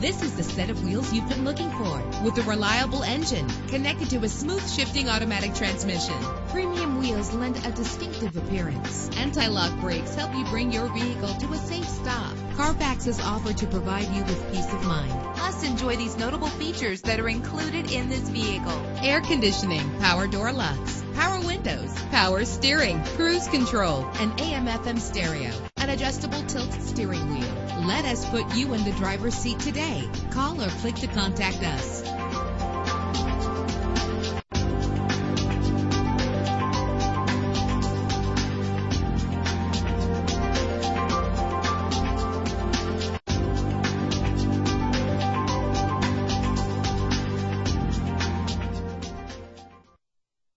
This is the set of wheels you've been looking for with a reliable engine connected to a smooth shifting automatic transmission. Premium wheels lend a distinctive appearance. Anti-lock brakes help you bring your vehicle to a safe stop. Carfax is offered to provide you with peace of mind. Plus, enjoy these notable features that are included in this vehicle. Air conditioning, power door locks, power windows, power steering, cruise control, and AM FM stereo, adjustable tilt steering wheel. Let us put you in the driver's seat today. Call or click to contact us.